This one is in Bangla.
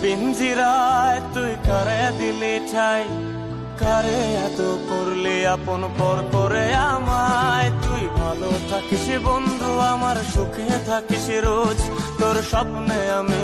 পিঞ্জিরায় তুই করে দিলি ঠাই কারে এত করলি আপন পর করে আমায় তুই ভালো থাকিস বন্ধু আমার সুখে থাকিস রোজ তোর স্বপ্নে আমি